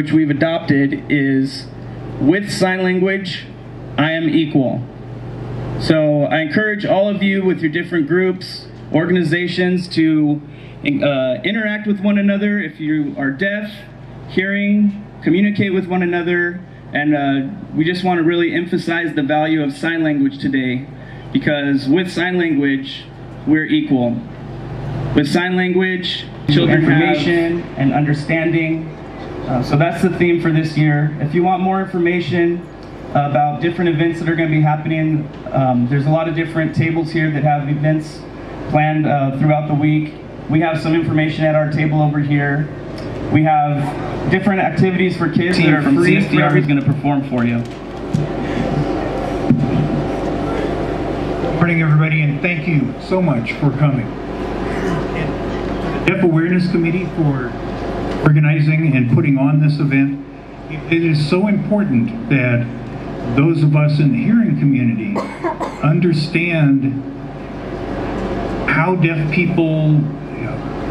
which we've adopted is with sign language, I am equal. So I encourage all of you with your different groups, organizations to uh, interact with one another. If you are deaf, hearing, communicate with one another, and uh, we just want to really emphasize the value of sign language today because with sign language, we're equal. With sign language, children information and understanding. Uh, so that's the theme for this year. If you want more information about different events that are going to be happening, um, there's a lot of different tables here that have events planned uh, throughout the week. We have some information at our table over here. We have different activities for kids that are free. CSDR is going to perform for you. Good morning, everybody, and thank you so much for coming. Deaf Awareness Committee for organizing and putting on this event. It is so important that those of us in the hearing community understand how deaf people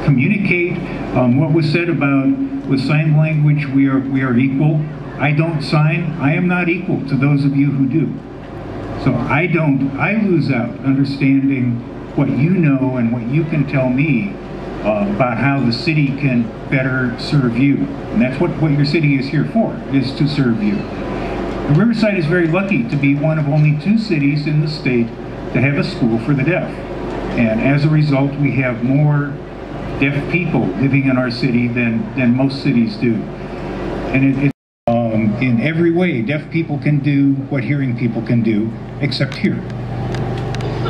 communicate. Um, what was said about with sign language, we are we are equal. I don't sign. I am not equal to those of you who do. So I don't. I lose out understanding what you know and what you can tell me uh, about how the city can better serve you. And that's what, what your city is here for, is to serve you. And Riverside is very lucky to be one of only two cities in the state to have a school for the deaf. And as a result, we have more deaf people living in our city than, than most cities do. And it, it um, in every way, deaf people can do what hearing people can do, except here.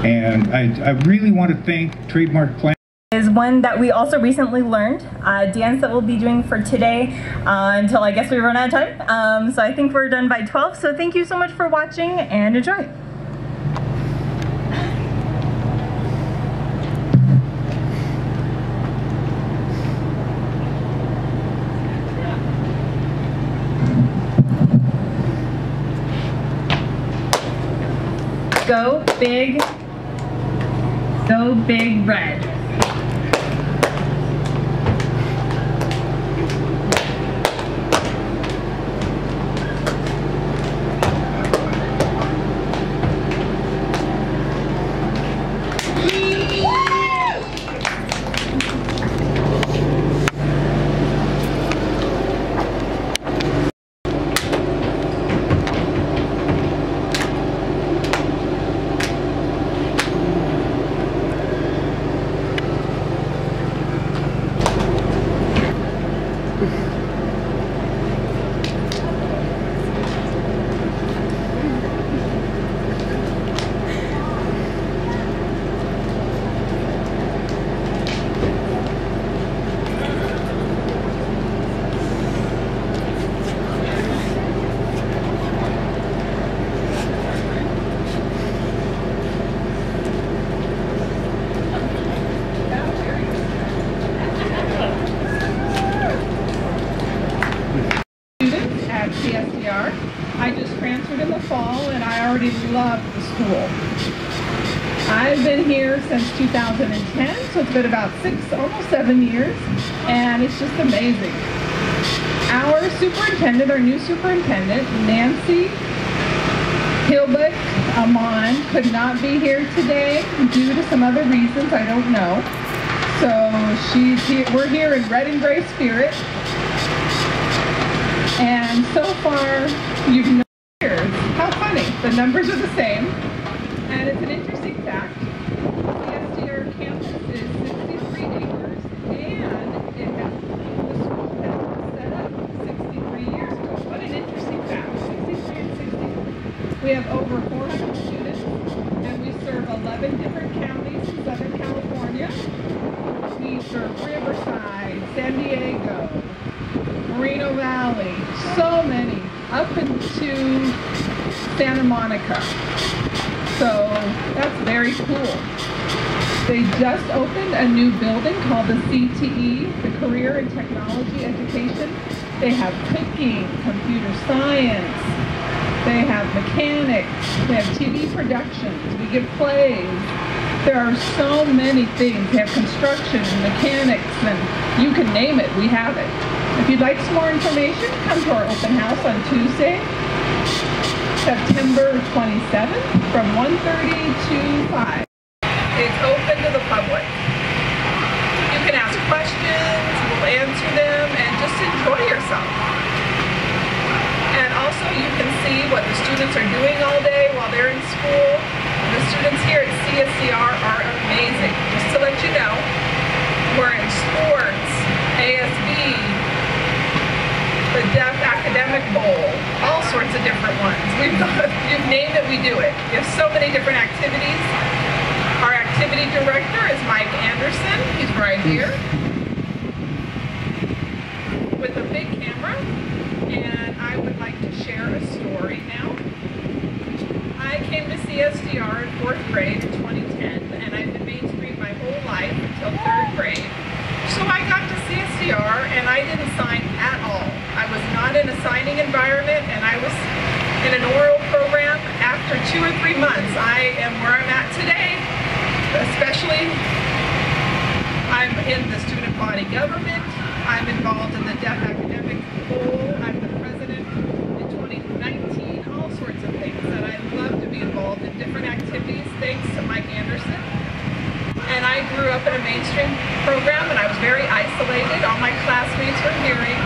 And I, I really want to thank Trademark Plan is one that we also recently learned, dance that we'll be doing for today uh, until I guess we run out of time. Um, so I think we're done by 12. So thank you so much for watching and enjoy. Go big, go big red. I just transferred in the fall and I already love the school. I've been here since 2010, it's about six, almost seven years, and it's just amazing. Our superintendent, our new superintendent, Nancy Hlibok Amann, could not be here today due to some other reasons I don't know. So she's here, we're here in red and gray spirit, and so far, you've no. How funny. The numbers are the same. And it's an interesting fact. The SDR campus is 63 acres, and it has, the school has been set up 63 years ago. What an interesting fact. 63 and 63. We have over 400 students, and we serve 11 different counties in Southern California. We serve Riverside, San Diego, Moreno Valley, so many, up into Santa Monica. So that's very cool. They just opened a new building called the CTE, the Career and Technology Education. They have cooking, computer science, they have mechanics, they have TV productions, we give plays. There are so many things. We have construction and mechanics and you can name it, we have it. If you'd like some more information, come to our open house on Tuesday, September 27th from 1.30 to 5. It's open to the public. You can ask questions, we'll answer them, and just enjoy yourself. And also you can see what the students are doing all day while they're in school. The students here at CSDR are amazing. Just to let you know, we're in sports, ASB, the Deaf Academic Bowl, all sorts of different ones. We've got, you've named it, we do it. We have so many different activities. Our activity director is Mike Anderson. He's right here with a big camera. And I would like to share a story now. I came to CSDR in fourth grade in 2010, and I've been Main Street my whole life until third grade. So I got to CSDR and I didn't sign at all. I was not in a signing environment and I was in an oral program. After two or three months, I am where I'm at today, especially I'm in the student body government. I'm involved in the Deaf Academic Bowl. I'm the president in 2019. All sorts of things that I love to be involved in different activities thanks to Mike Anderson. And I grew up in a mainstream program and I was very isolated. All my classmates were hearing.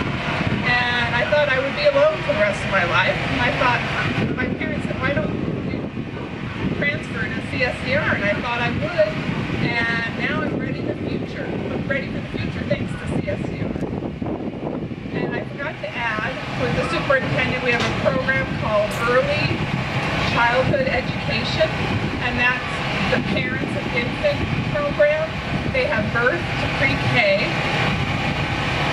And I thought I would be alone for the rest of my life. And I thought, my parents said, why don't you transfer to CSDR? And I thought I would. And now I'm ready the future. I'm ready for the future thanks to CSDR. And I forgot to add, with the superintendent, we have a program called Early Childhood Education. And that's the Parents of Infant program. They have birth to pre-K,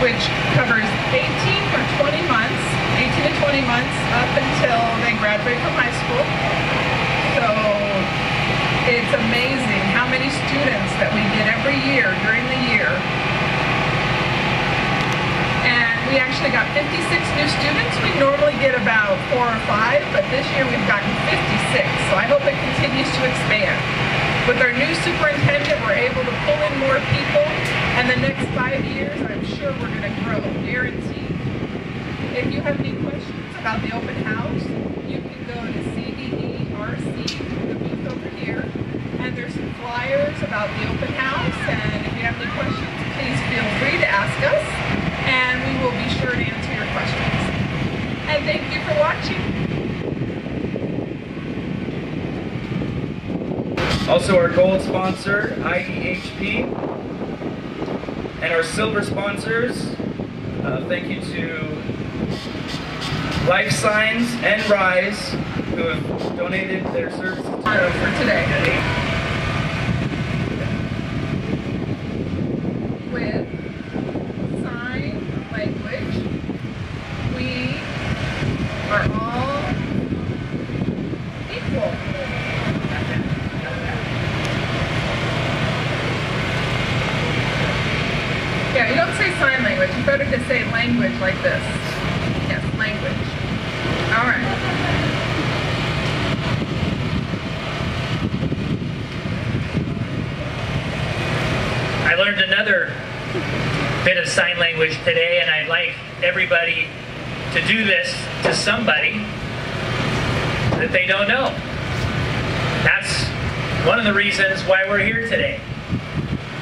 which covers 18 or 20 months, 18 to 20 months up until they graduate from high school. So it's amazing how many students that we get every year during the year. And we actually got 56 new students. We normally get about four or five, but this year we've gotten 56. So I hope it continues to expand. With our new superintendent, we're able to pull in more people. And the next five years, I'm sure we're going to grow, guaranteed. If you have any questions about the open house, you can go to CSDR, the booth over here. And there's some flyers about the open house. And if you have any questions, please feel free to ask us. And we will be sure to answer your questions. And thank you for watching. Also our gold sponsor, IEHP. And our silver sponsors, uh, thank you to Life Signs and Rise, who have donated their services for today. With sign language, we are all equal. Sign language. You better just say language like this. Yes, language. All right. I learned another bit of sign language today, and I'd like everybody to do this to somebody that they don't know. That's one of the reasons why we're here today,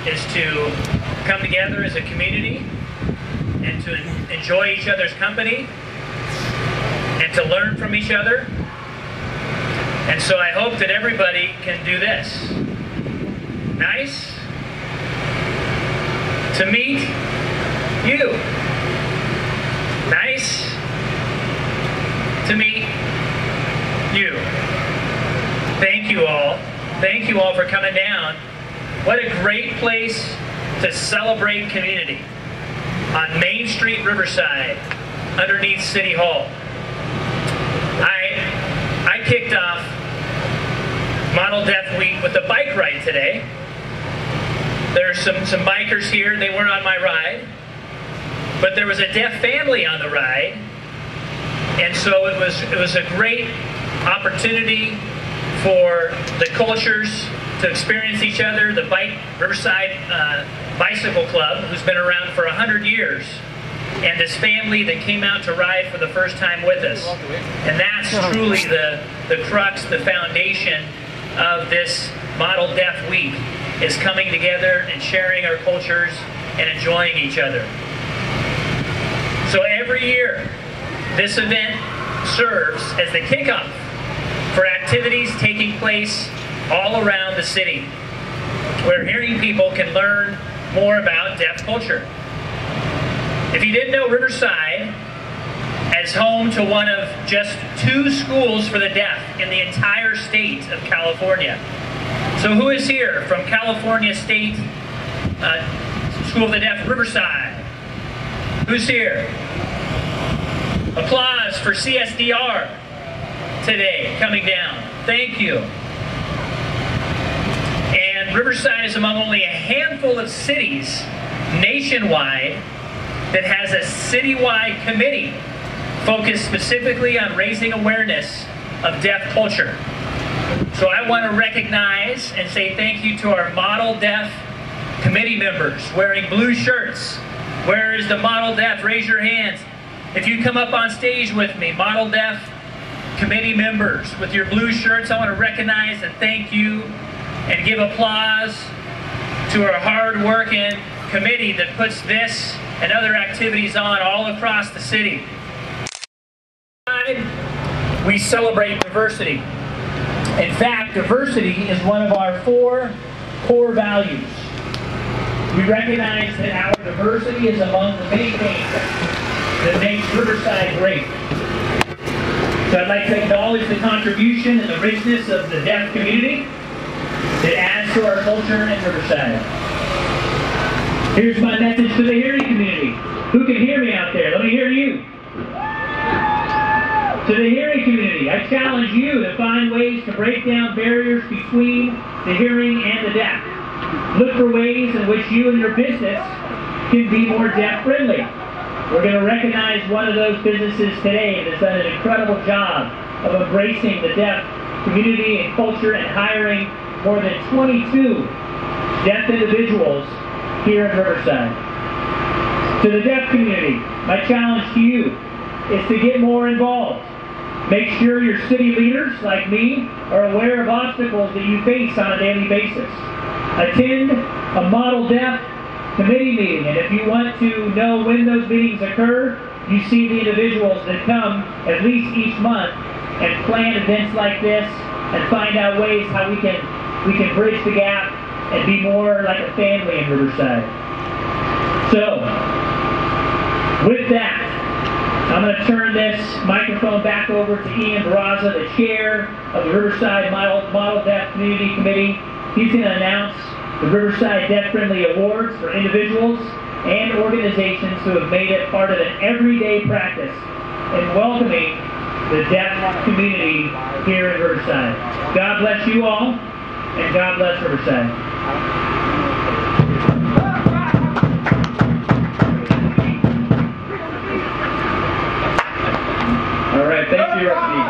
is to come together as a community and to enjoy each other's company and to learn from each other. And so I hope that everybody can do this. Nice? to meet you. Nice to meet you. Thank you all. Thank you all for coming down. What a great place to celebrate community on Main Street, Riverside, underneath City Hall. I I kicked off Model Deaf Week with a bike ride today. There's some, some bikers here. They weren't on my ride. But there was a deaf family on the ride. And so it was, it was a great opportunity for the cultures to experience each other. The Bike Riverside uh, Bicycle Club, who's been around for 100 years, and this family that came out to ride for the first time with us. And that's truly the, the crux, the foundation of this Model Deaf Week is coming together and sharing our cultures and enjoying each other. So every year, this event serves as the kickoff for activities taking place all around the city, where hearing people can learn more about deaf culture. If you didn't know Riverside as home to one of just two schools for the deaf in the entire state of California. So who is here from California State uh, School of the Deaf, Riverside? Who's here? Applause for CSDR today coming down. Thank you. Riverside is among only a handful of cities nationwide that has a citywide committee focused specifically on raising awareness of deaf culture. So I want to recognize and say thank you to our Model Deaf committee members wearing blue shirts. Where is the Model Deaf? Raise your hands. If you come up on stage with me, Model Deaf committee members with your blue shirts, I want to recognize and thank you and give applause to our hard-working committee that puts this and other activities on all across the city. We celebrate diversity. In fact, diversity is one of our four core values. We recognize that our diversity is among the many things that makes Riverside great. So I'd like to acknowledge the contribution and the richness of the deaf community to our culture in Riverside. Here's my message to the hearing community. Who can hear me out there? Let me hear you. To the hearing community, I challenge you to find ways to break down barriers between the hearing and the deaf. Look for ways in which you and your business can be more deaf friendly. We're going to recognize one of those businesses today that's done an incredible job of embracing the deaf community and culture and hiring more than 22 deaf individuals here in Riverside. To the deaf community, my challenge to you is to get more involved. Make sure your city leaders, like me, are aware of obstacles that you face on a daily basis. Attend a model deaf committee meeting, and if you want to know when those meetings occur, you see the individuals that come at least each month and plan events like this and find out ways how we can we can bridge the gap and be more like a family in Riverside. So, with that, I'm going to turn this microphone back over to Ian Barraza, the chair of the Riverside Model, Model Deaf Community Committee. He's going to announce the Riverside Deaf Friendly Awards for individuals and organizations who have made it part of an everyday practice in welcoming the deaf community here in Riverside. God bless you all, and God bless Riverside. All right, thank you, Rusty.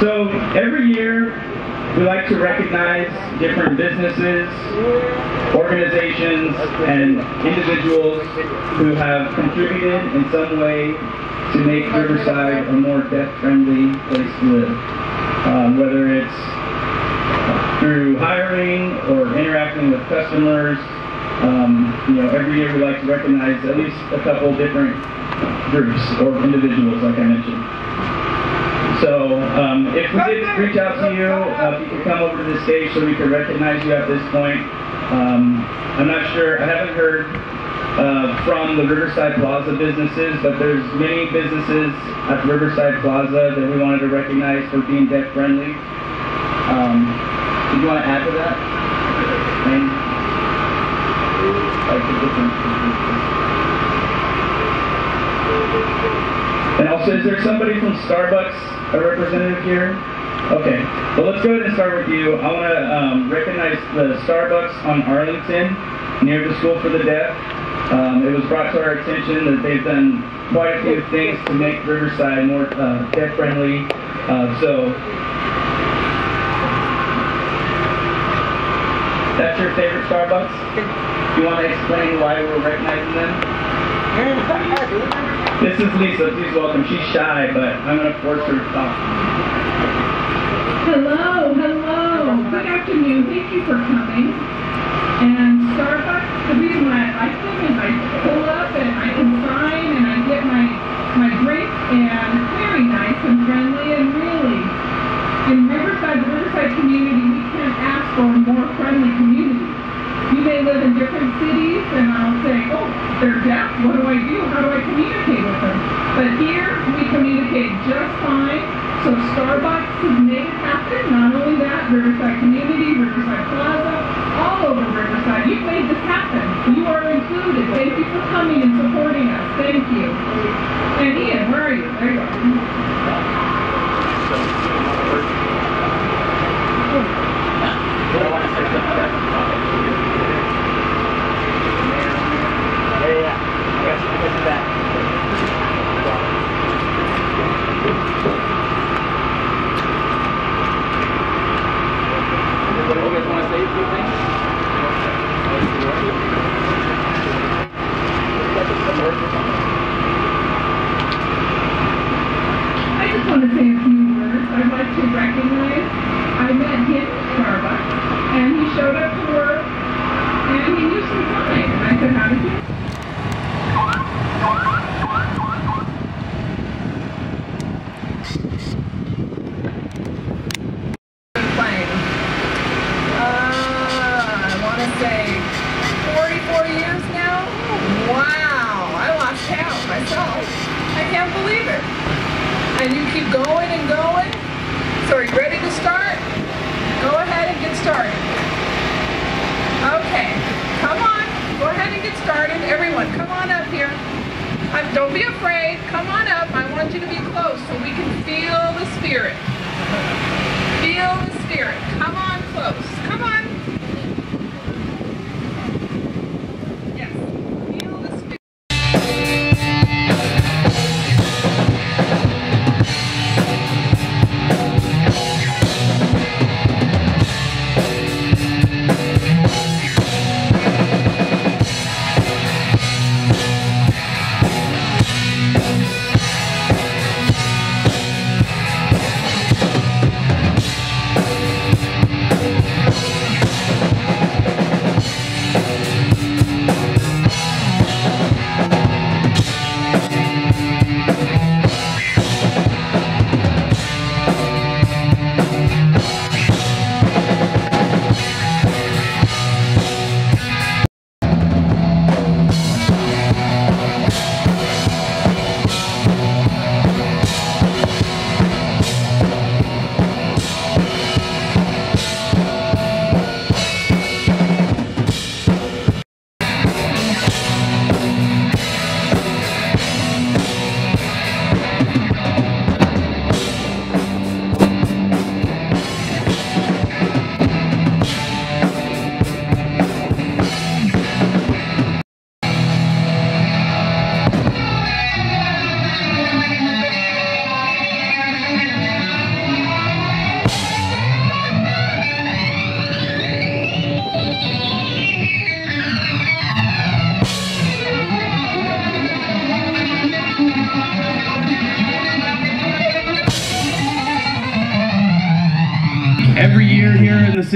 So every year, we like to recognize different businesses, organizations, and individuals who have contributed in some way to make Riverside a more deaf-friendly place to live. Um, whether it's through hiring or interacting with customers, um, you know, every year we like to recognize at least a couple different groups or individuals, like I mentioned. So, um, if we did reach out to you, uh, if you could come over to the stage so we could recognize you at this point. Um, I'm not sure, I haven't heard uh, from the Riverside Plaza businesses, but there's many businesses at Riverside Plaza that we wanted to recognize for being deaf friendly. Um, did you want to add to that? Name? Like the different And also, is there somebody from Starbucks, a representative here? Okay, well let's go ahead and start with you. I want to um, recognize the Starbucks on Arlington, near the School for the Deaf. Um, it was brought to our attention that they've done quite a few things to make Riverside more uh, deaf-friendly. Uh, so, that's your favorite Starbucks? Do you want to explain why we're recognizing them? This is Lisa. Please welcome. She's shy, but I'm going to force her to talk. Hello, hello. Good afternoon. Thank you for coming. And Starbucks, the reason why I like them is I pull up and I can sign and I get my my drink and it's very nice and friendly and really in Riverside, the Riverside community, a more friendly community. You may live in different cities and I'll say, oh, they're deaf. What do I do? How do I communicate with them? But here we communicate just fine. So Starbucks has made it happen. Not only that, Riverside Community, Riverside Plaza, all over Riverside. You've made this happen. You are included. Thank you for coming and supporting us. Thank you. And Ian, where are you? There you are. I just want to say a few words. I'd like to recognize I met him at Starbucks, and he showed up to work, and he knew some sign. And I said, how did you? playing. Uh, I want to say 44 years now. Wow, I lost count myself. I can't believe it. And you keep going and going. So are you ready to start? Go ahead and get started. Okay, come on. Go ahead and get started. Everyone, come on up here. Uh, don't be afraid. Come on up. I want you to be close so we can feel the spirit. Feel the spirit. Come on close.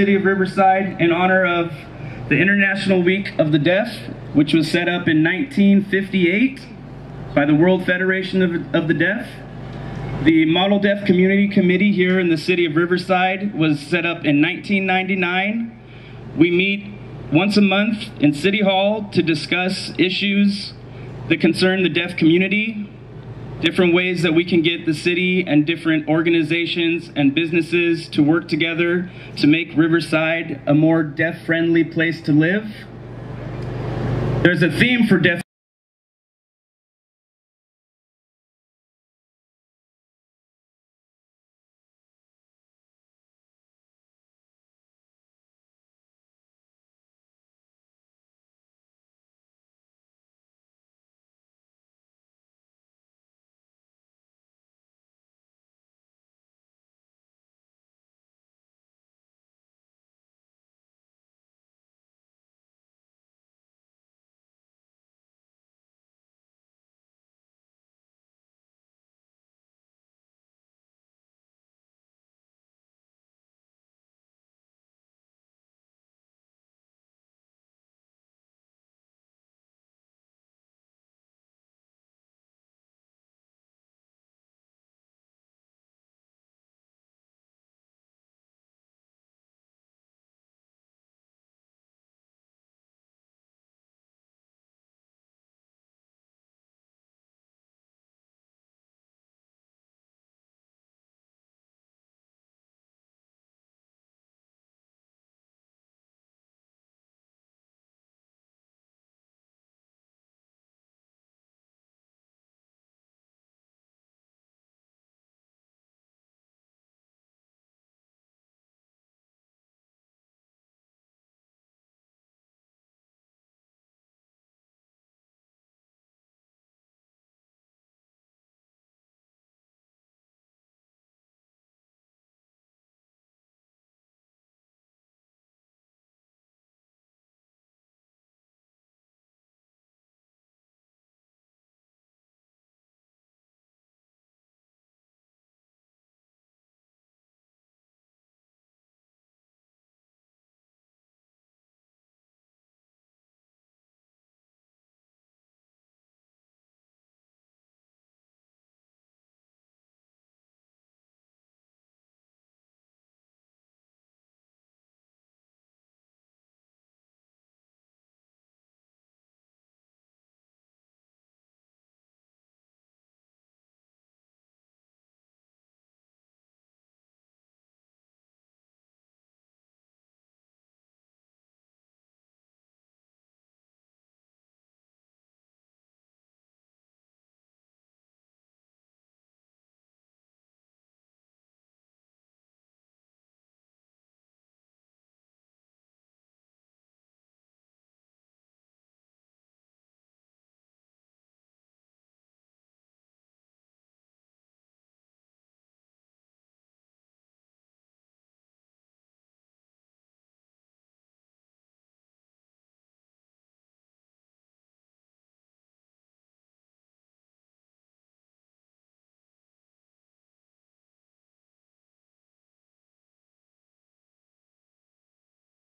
City of Riverside, in honor of the International Week of the Deaf, which was set up in 1958 by the World Federation of, of the Deaf, the Model Deaf Community Committee here in the city of Riverside was set up in 1999. We meet once a month in City Hall to discuss issues that concern the deaf community, different ways that we can get the city and different organizations and businesses to work together to make Riverside a more deaf friendly place to live. There's a theme for deaf